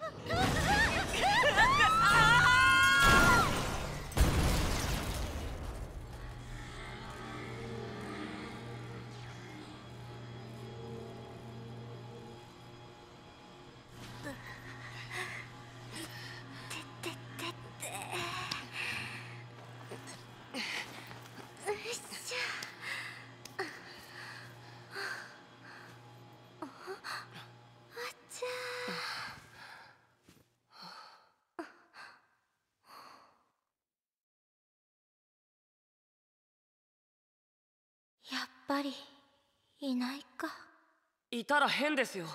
Ha ha ha! ぱりいないか。いたら変ですよ。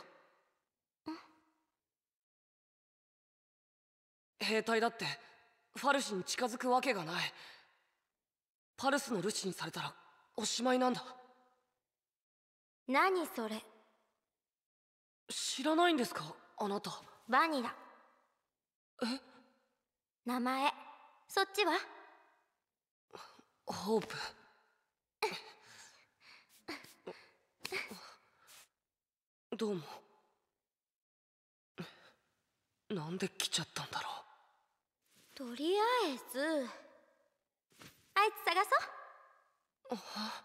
兵隊だってファルシに近づくわけがない。パルスのルシにされたらおしまいなんだ。何それ？知らないんですか？あなた。バニラ。え？名前。そっちは？ホープどうも。なんで来ちゃったんだろう。とりあえずあいつ探そう。あ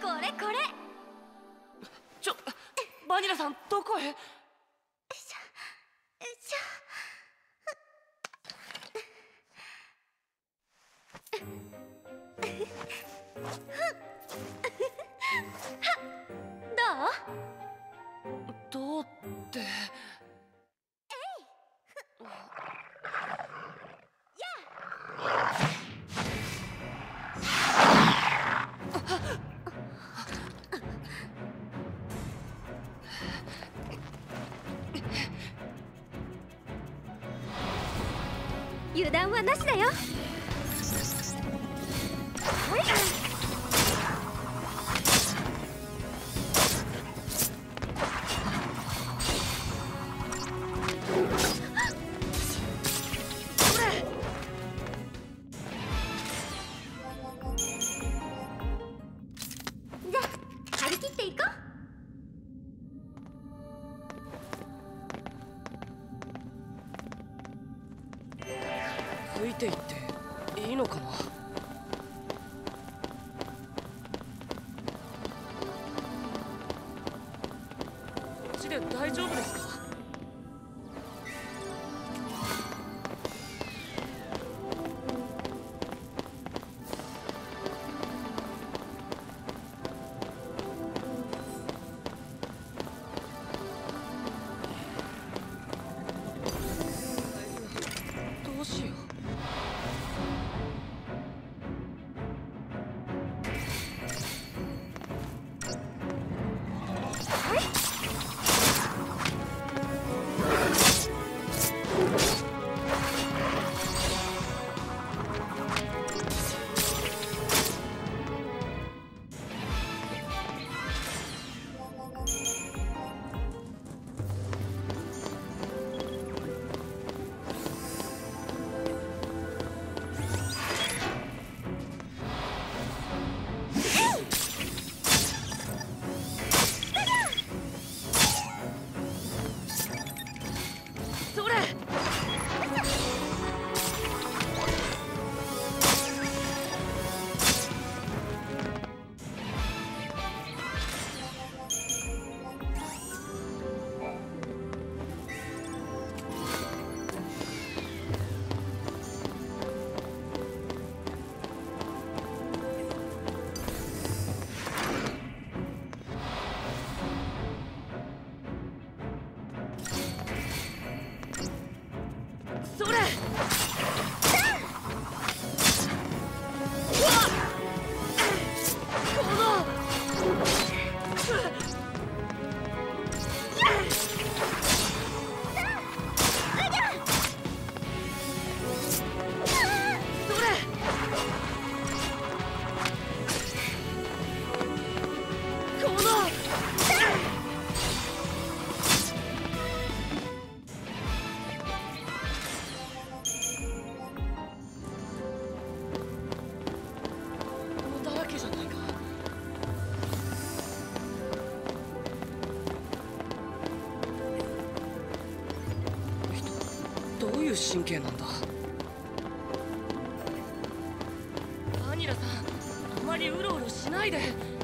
これこれ。ニラさんどこへ？神経なんだ。バニラさんあまりうろうろしないで。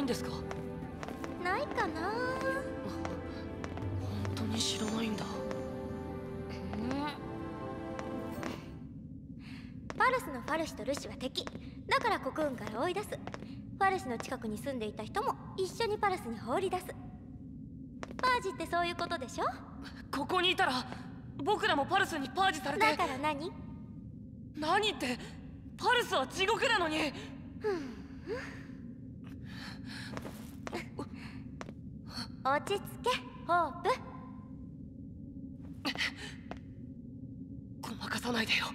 ないんですか？ないかな。本当に知らないんだ。パルスのファルシとルシは敵。だからコクーンから追い出す。ファルシの近くに住んでいた人も一緒にパルスに放り出す。パージってそういうことでしょ？ここにいたら僕らもパルスにパージされて。だから何？何ってパルスは地獄なのに落ち着けホープ。ごまかさないでよ。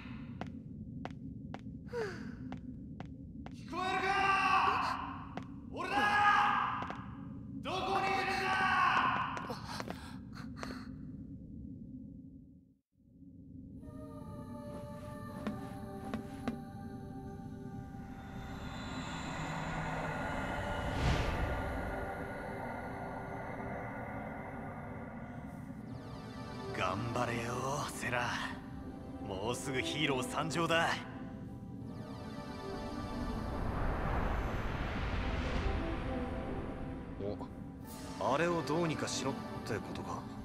ぐヒーロー参上だ。お。あれをどうにかしろってことか？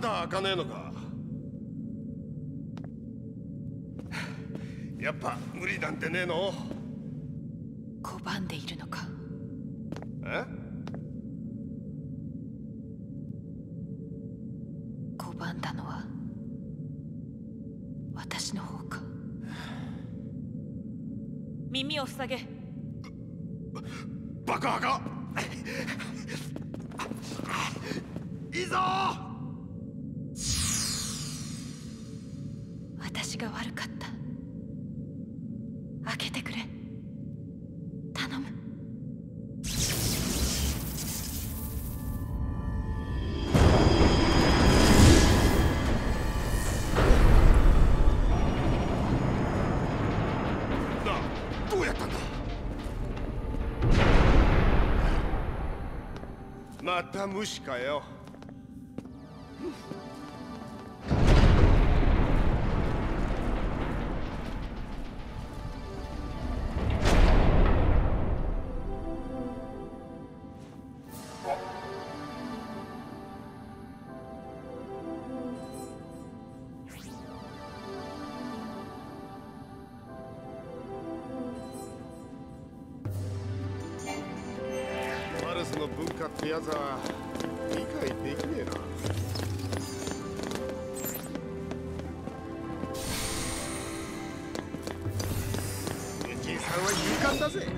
まだ開かねえのか？やっぱ無理なんてねえの？また無かよ。does it.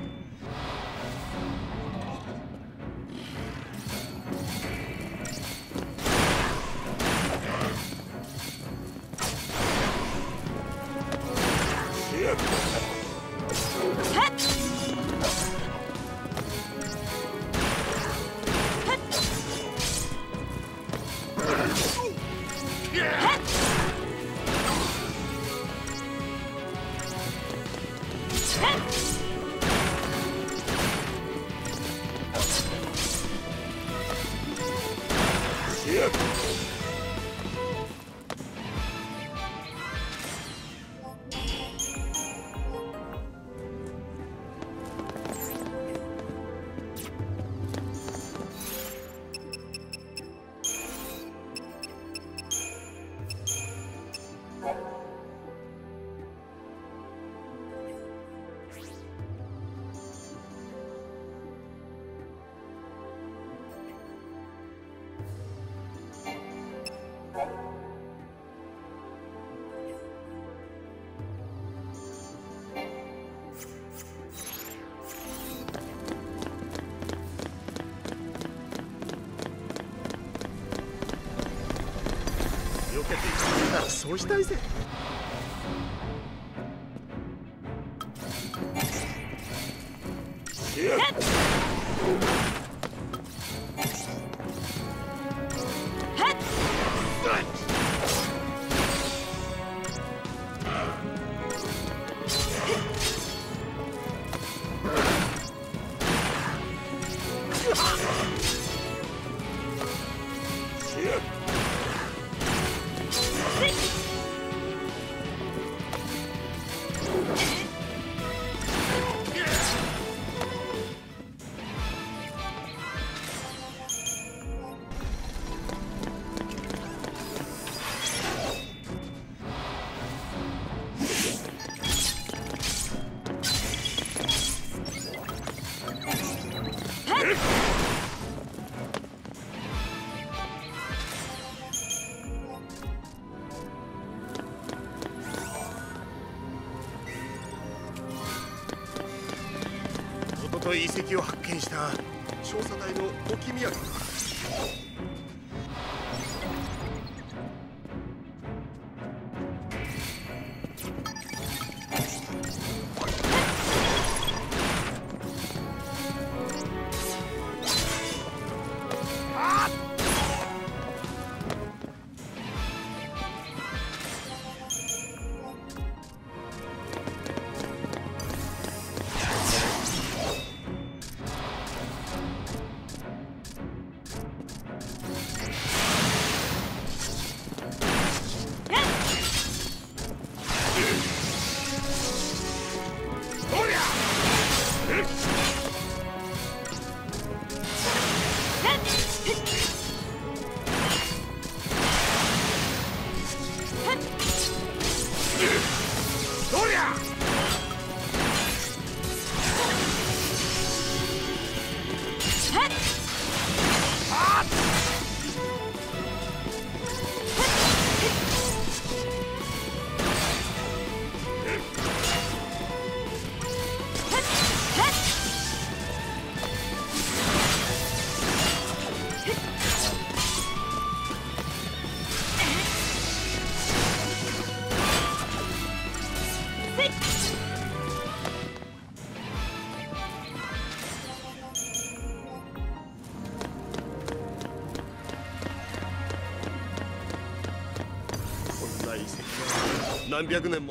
都市対戦。遺跡を発見した。調査隊の沖宮君。が何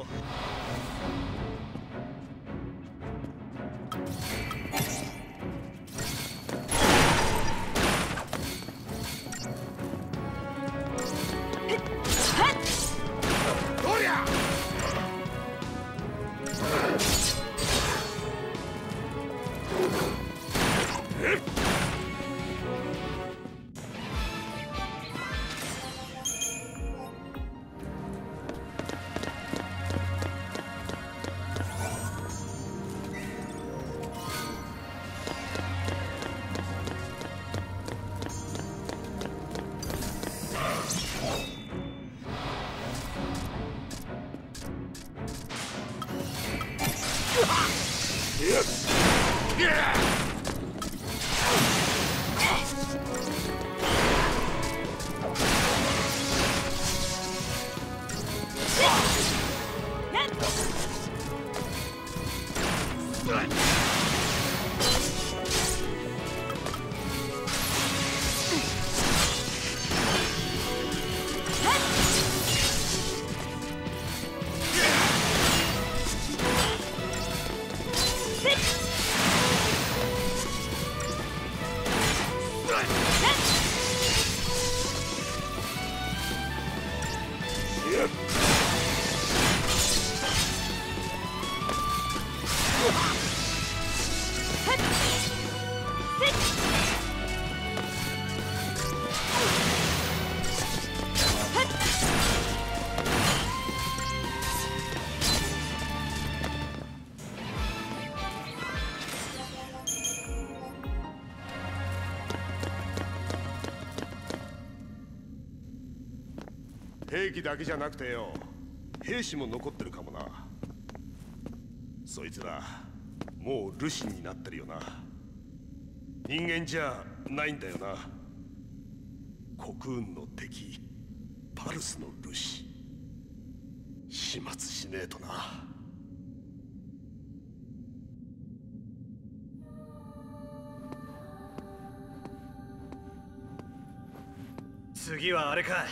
兵器だけじゃなくてよ。兵士も残ってるかもな。そいつらもうルシンになってるよな。人間じゃないんだよな。国運の敵パルスのルシ始末しねえとな。次はあれか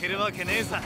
けるわけねえさ。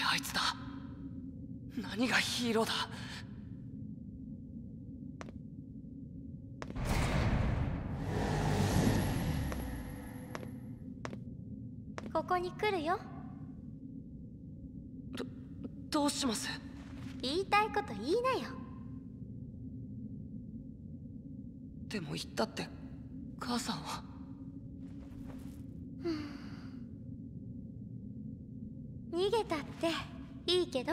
あいつだ。何がヒーローだ。ここに来るよ。どうします？言いたいこと言いなよ。でも言ったって母さんは逃げたっていいけど。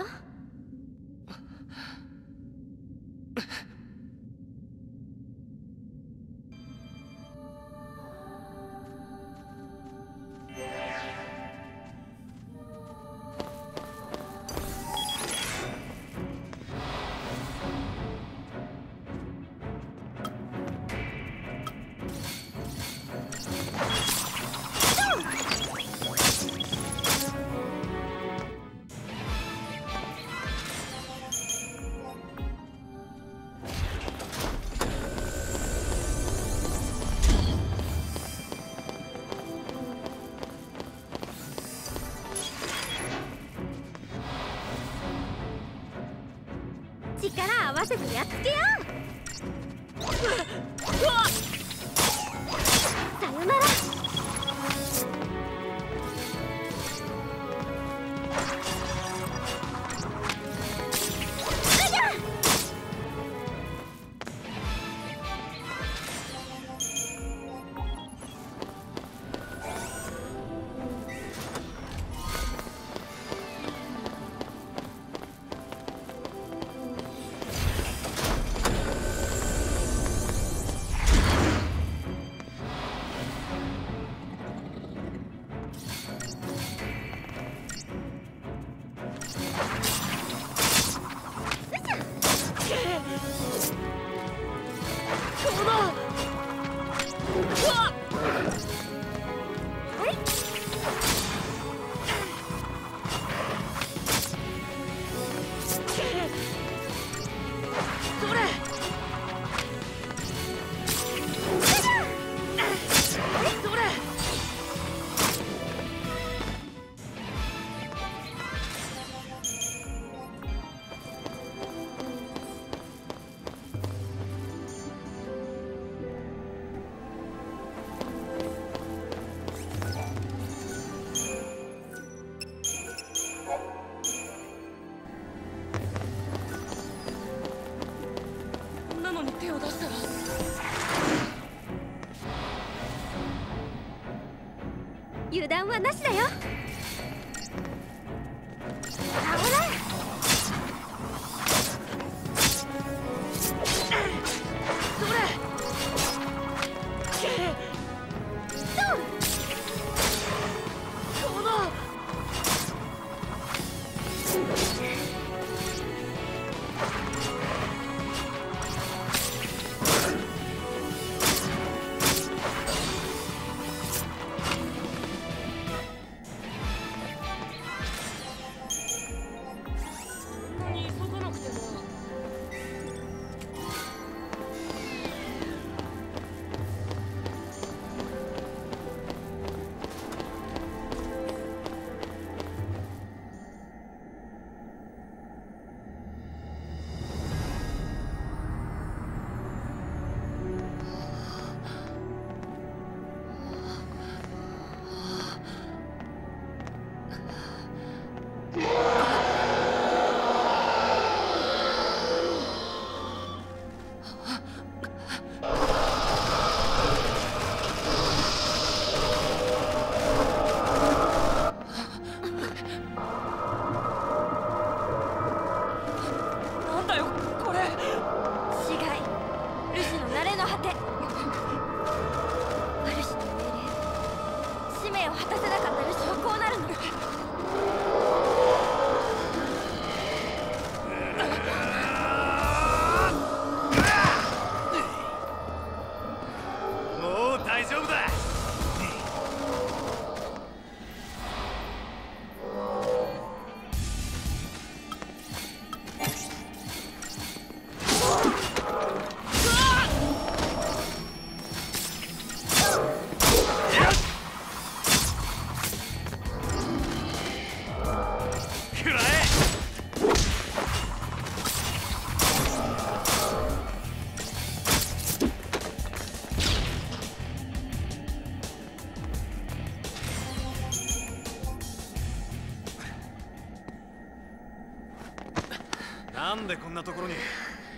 なところに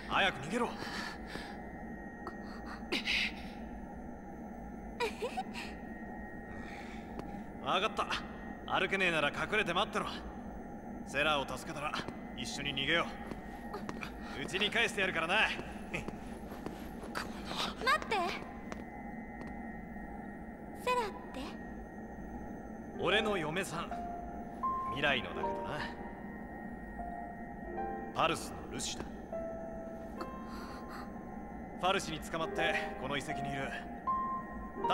早く逃げろ。分かった。歩けねえなら隠れて待ってろ。セラーを助けたら一緒に逃げよう。うちに返してやるからな。待って。セラって？俺の嫁さん。未来のだけどなパルスのルシだ。ファルシに捕まってこの遺跡にいる。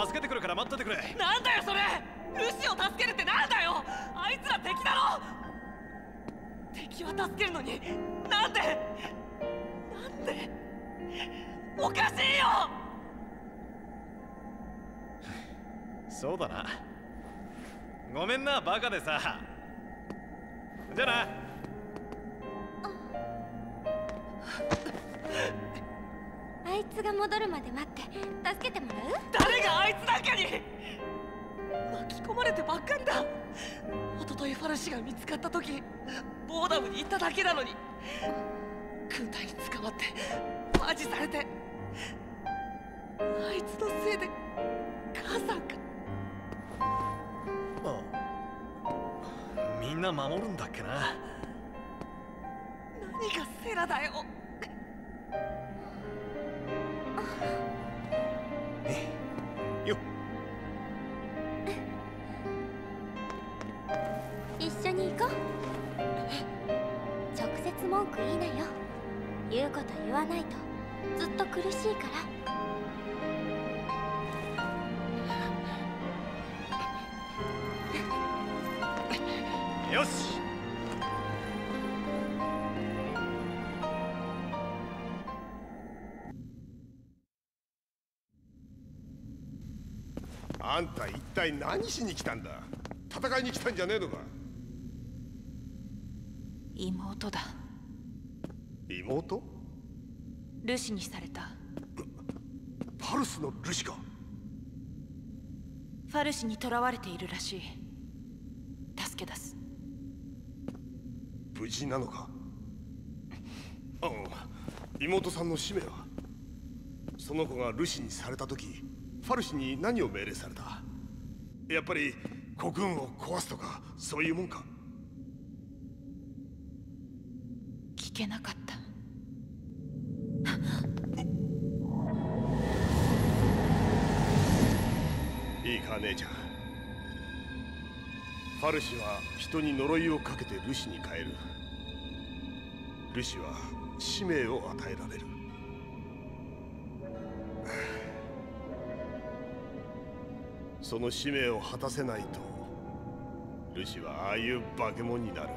助けてくるから待っててくれ。なんだよそれ！ルシを助けるってなんだよ！あいつら敵だろ！敵は助けるのになんで？なんで？おかしいよ！そうだな。ごめんなバカでさ。じゃあなあいつが戻るまで待って助けてもらう？誰があいつなんかに巻き込まれてばっかりだ。一昨日ファルシが見つかった時ボーダムに行っただけなのに軍隊に捕まってマジされてあいつのせいで母さんが。みんな守るんだっけな。何がセラだよよ一緒に行こう。直接文句言いなよ。言うこと言わないと。ずっと苦しいから。よしあんた一体何しに来たんだ？戦いに来たんじゃねえのか？妹だ。妹？ルシにされた。パルスのルシか？ファルシに囚われているらしい。助け出す。無事なのか？ああ妹さんの使命は？その子がルシにされた時ファルシに何を命令された？やっぱり国軍を壊すとかそういうもんか？聞けなかった。いいか姉ちゃん。ファルシは人に呪いをかけてルシに変える。ルシは使命を与えられるその使命を果たせないとルシはああいう化け物になる。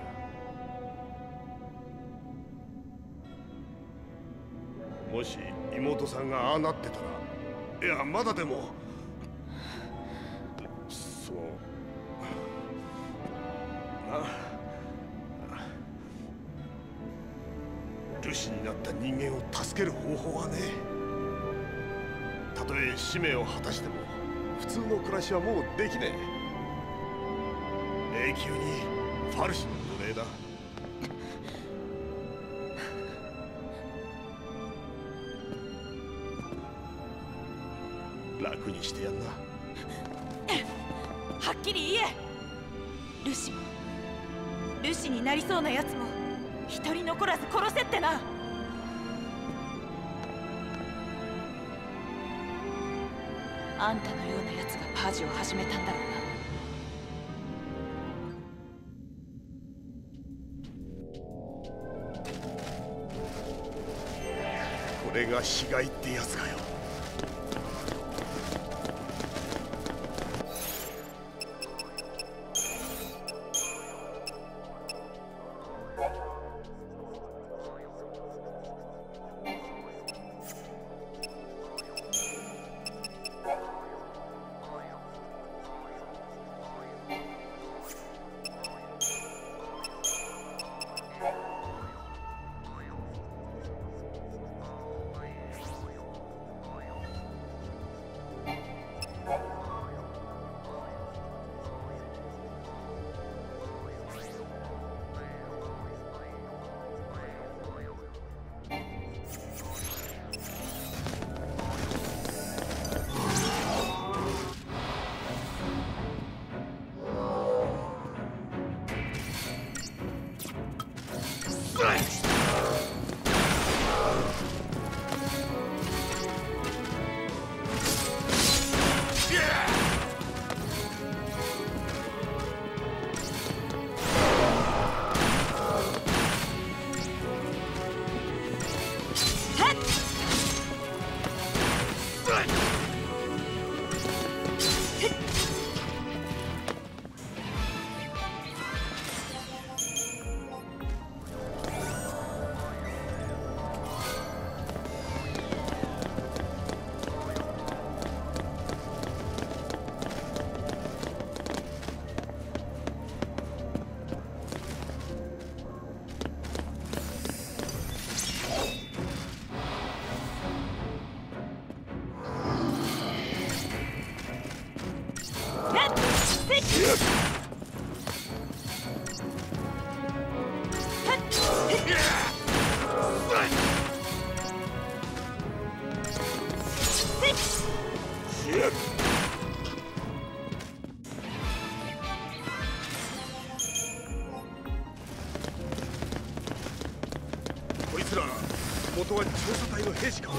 もし妹さんがああなってたらいやまだでもそうなルシになった人間を助ける方法はね。たとえ使命を果たしても普通の暮らしはもうできねえ。永久にファルシの奴隷だ。楽にしてやんな。はっきり言え。ルシもルシになりそうな奴も一人残らず殺せってな。あんたのようなやつがパージを始めたんだろうな。これが被害ってやつかよ。は調査隊の兵士か。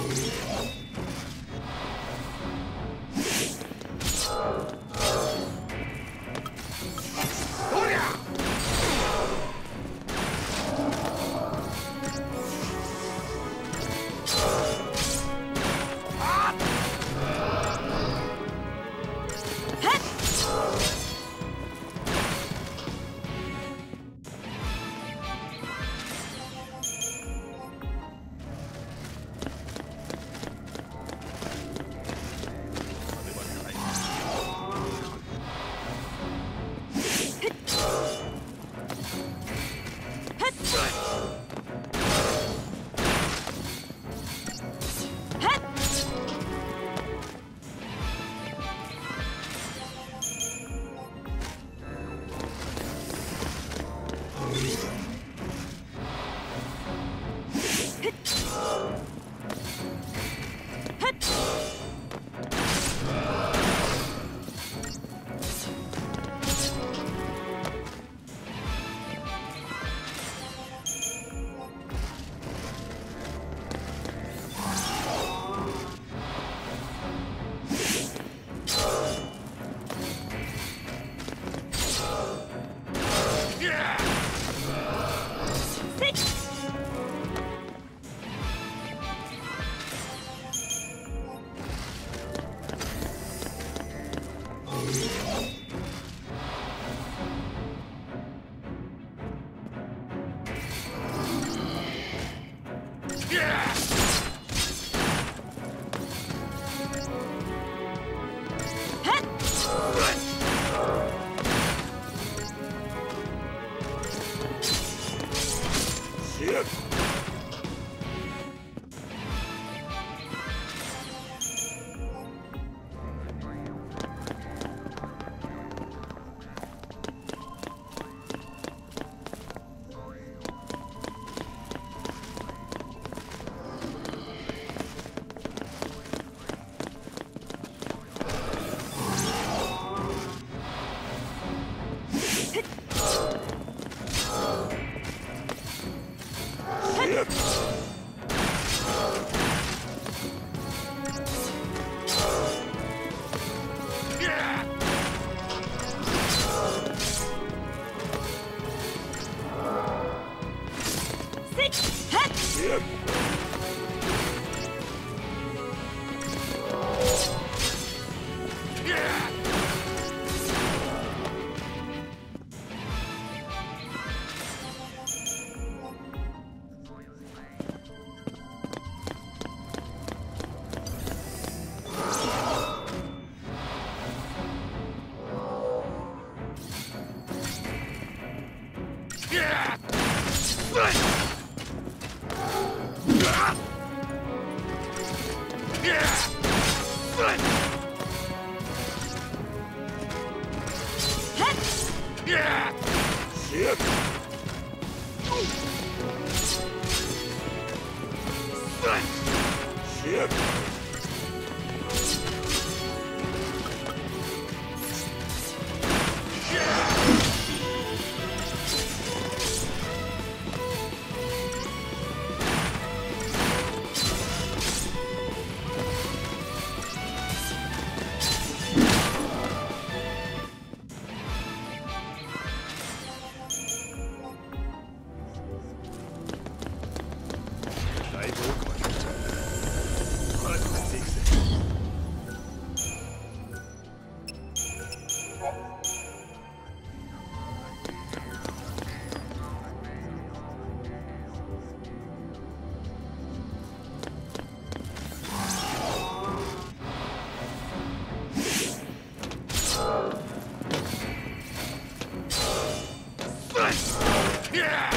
あ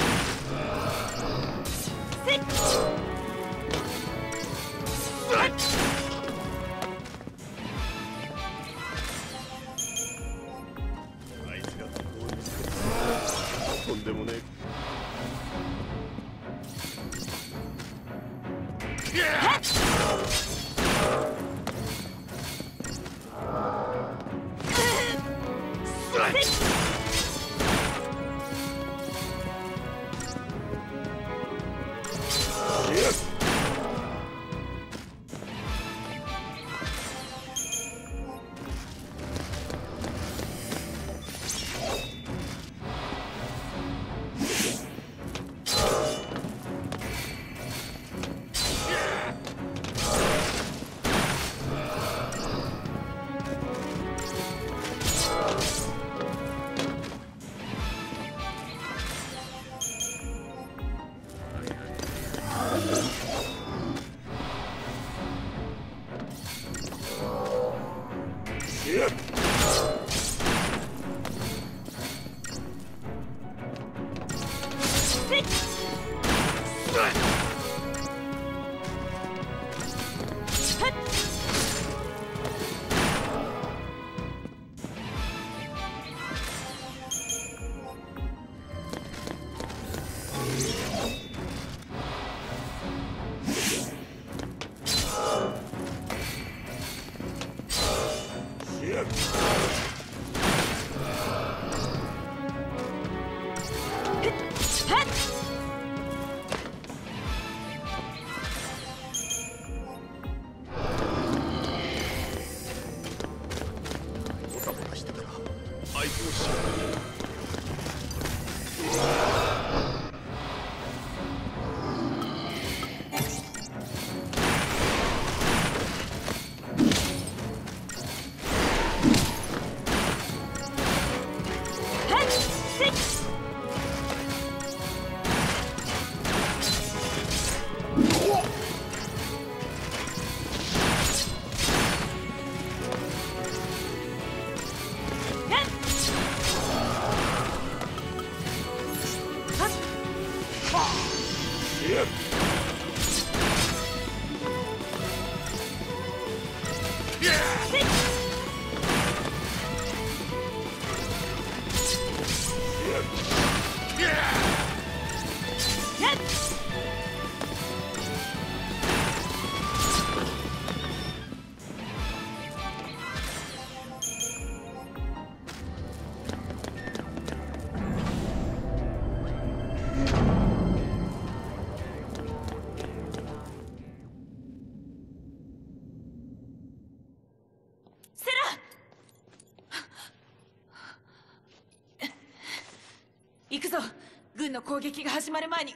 攻撃が始まる前に。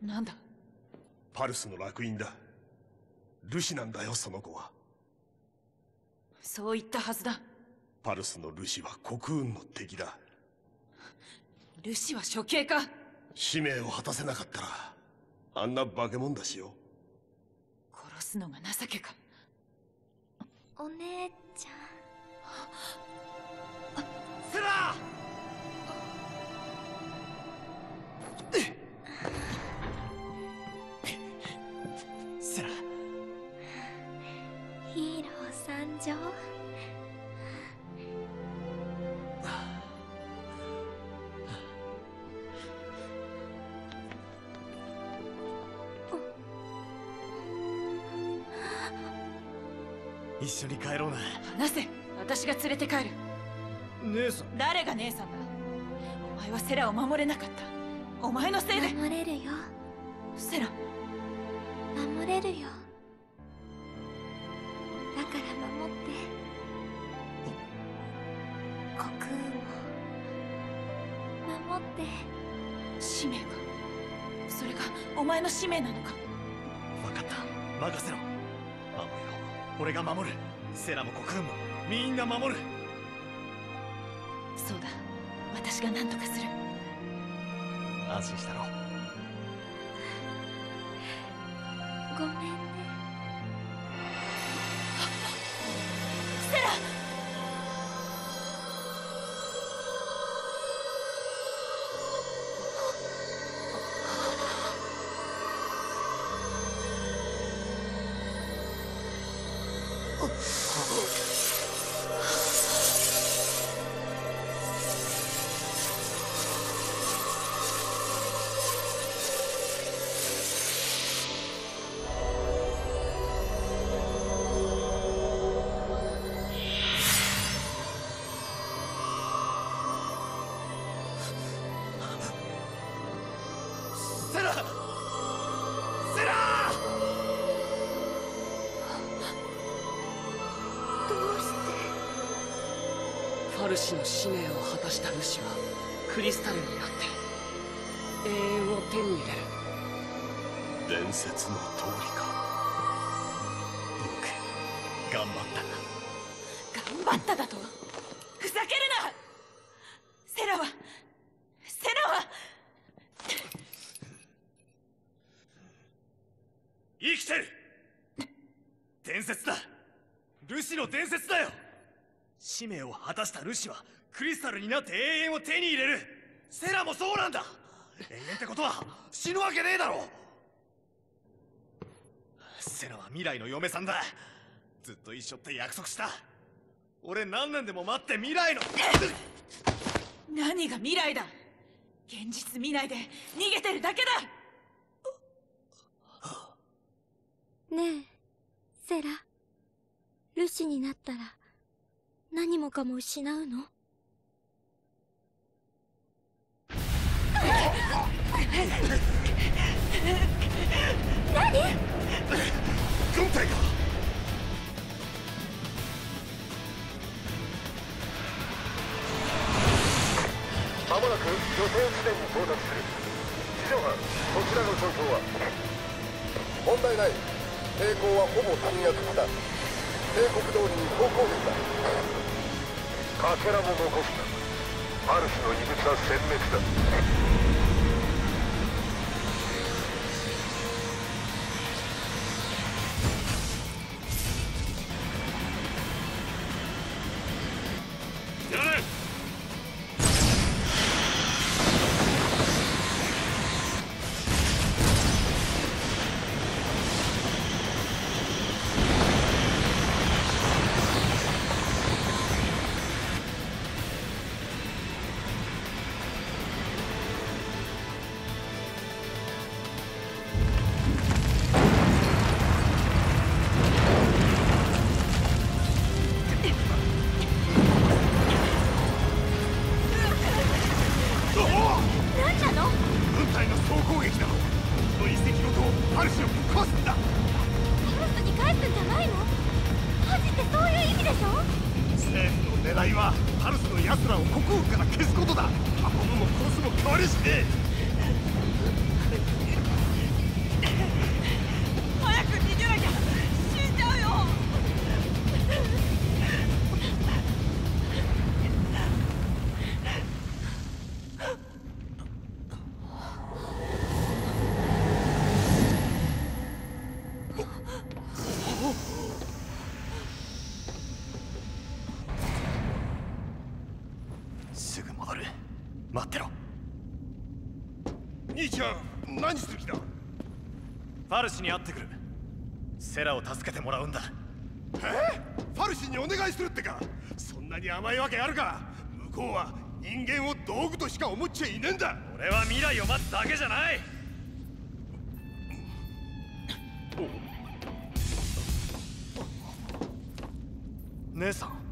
なんだ？パルスの烙印だ。ルシなんだよその子は。そう言ったはずだ。パルスのルシは国運の敵だ。ルシは処刑か。使命を果たせなかったらあんな化け物だしよ。殺すのが情けか。お姉ちゃん。セラセ緒に帰ろうな。話せ。私が連れて帰る。姉さん。誰が姉さんだ。お前はセラを守れなかった。お前のせいで。守れるよ。セラ。守れるよ。だから守って。虚空も守って。使命かそれがお前の使命なのか。分かった。任せろ。守るよ。俺が守るセラもコクーンもみんな守る。そうだ。私が何とかする。ルシの使命を果たしたルシはクリスタルになって永遠を手に入れる。伝説の通りか。を果たしたルシはクリスタルになって永遠を手に入れる。セラもそうなんだ。永遠ってことは死ぬわけねえだろ。セラは未来の嫁さんだ。ずっと一緒って約束した。俺何年でも待って未来の。何が未来だ。現実見ないで逃げてるだけだ。ねえセラ。ルシになったら何もかも失うの？軍隊か？まもなく予定地点に到達する。地上班こちらの状況は問題ない抵抗はほぼ弾薬だ帝国通りに総攻撃だかけらも残すな。マルスの異物は殲滅だ。ルシに会ってくる。セラを助けてもらうんだ。え？ファルシーにお願いするってか？そんなに甘いわけあるか？向こうは人間を道具としか思っちゃいねえんだ。俺は未来を待つだけじゃない。姉さん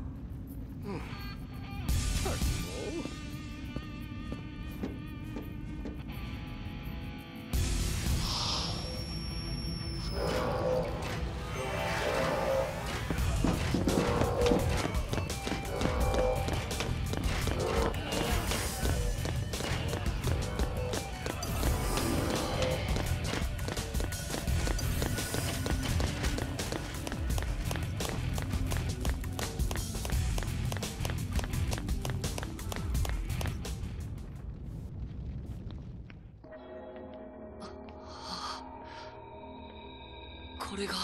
れが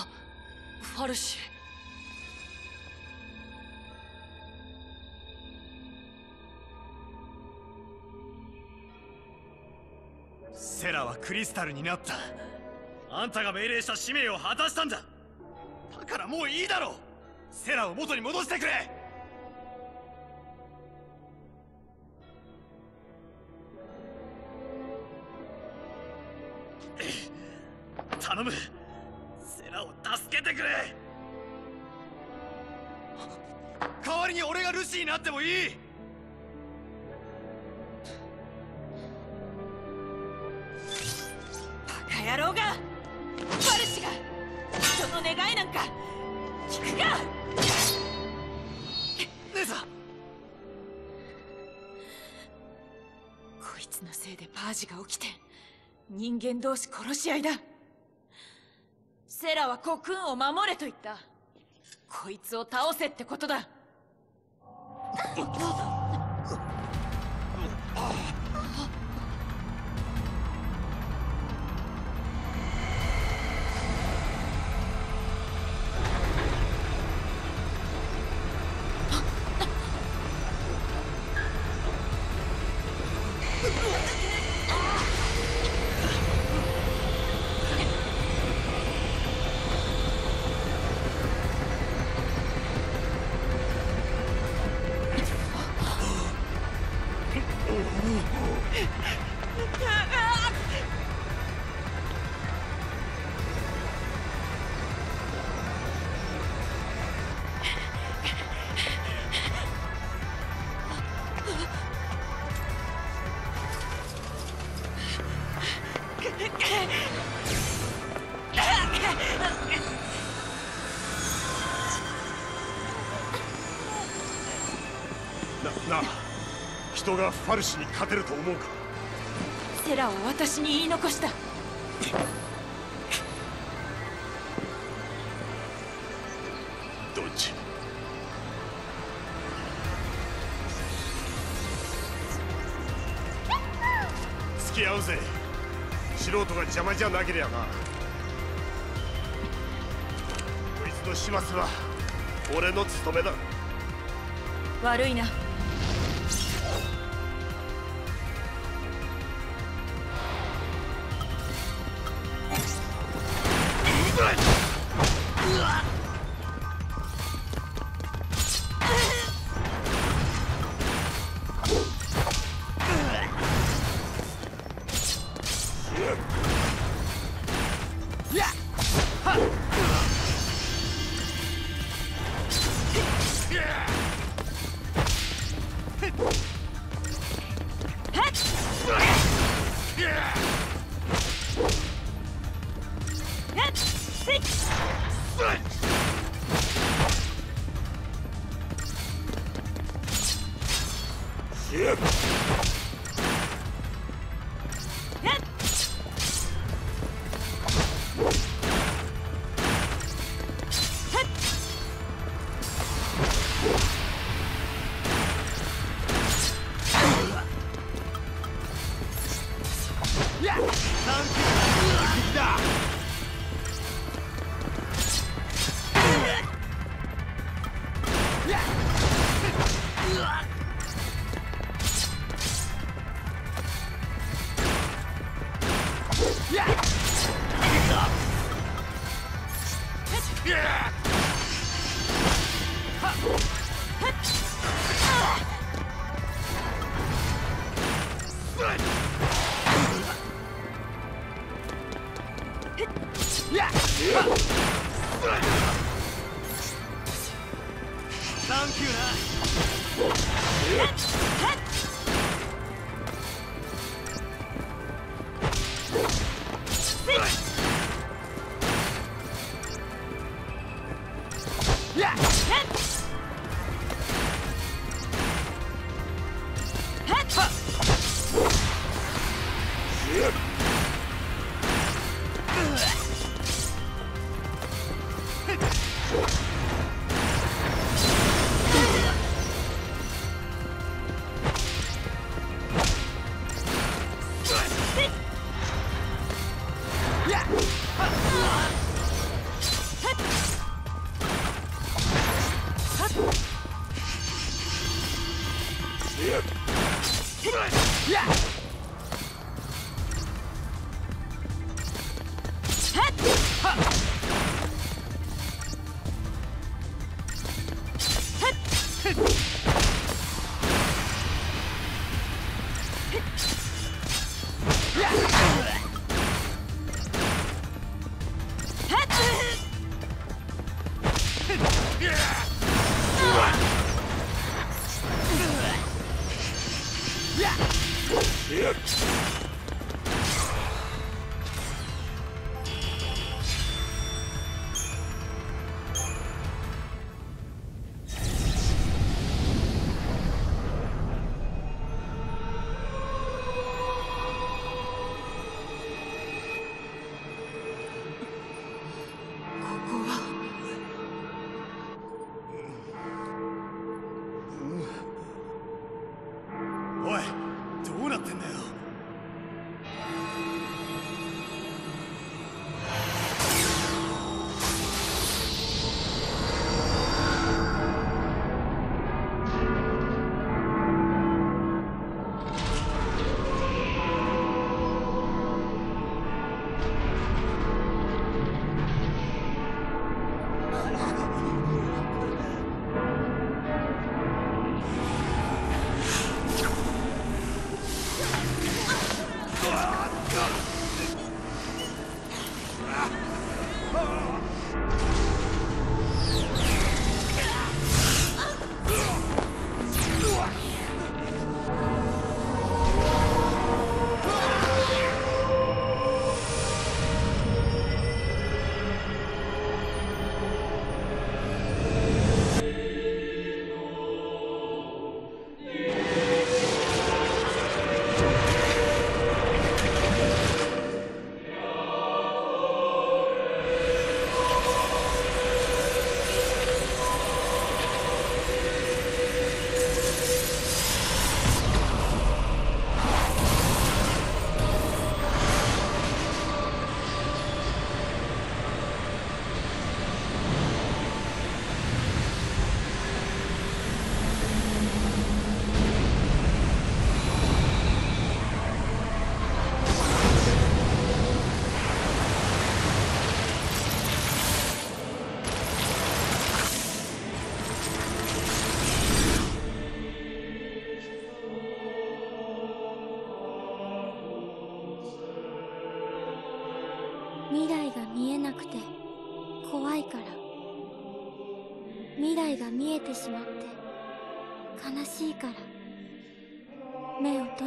ファルシー。セラはクリスタルになった。あんたが命令した使命を果たしたんだ。だからもういいだろう。セラを元に戻してくれ。同士殺し合いだ。セラはコクーンを守れと言った。こいつを倒せってことだ。人がファルシーに勝てると思うか？セラは私に言い残した。どっち？付き合うぜ。素人が邪魔じゃなけりゃな。こいつの始末は俺の務めだ。悪いな Yeah.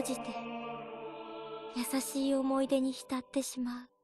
じて優しい思い出に浸ってしまう。